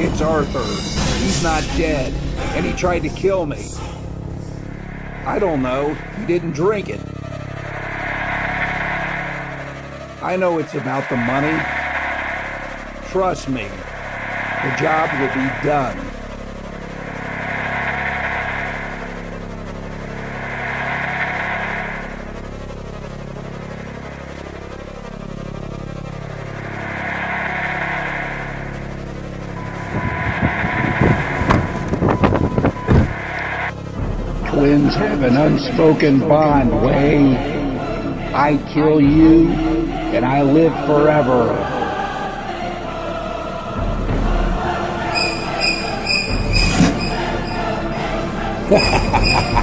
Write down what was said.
name's Arthur. He's not dead, and he tried to kill me. I don't know. He didn't drink it. I know it's about the money. Trust me, the job will be done. Twins have an unspoken bond, Waye. I kill you, and I live forever. Ha ha ha ha!